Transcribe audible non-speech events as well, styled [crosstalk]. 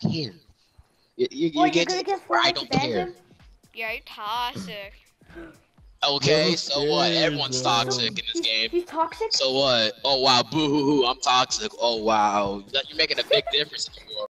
care. You, you, you you get to get where I don't care. Yeah, you're toxic. [clears throat] Okay, so what? Everyone's toxic in this game. He's toxic? So what? Oh wow, boo hoo hoo, I'm toxic. Oh wow. You're making a big difference in your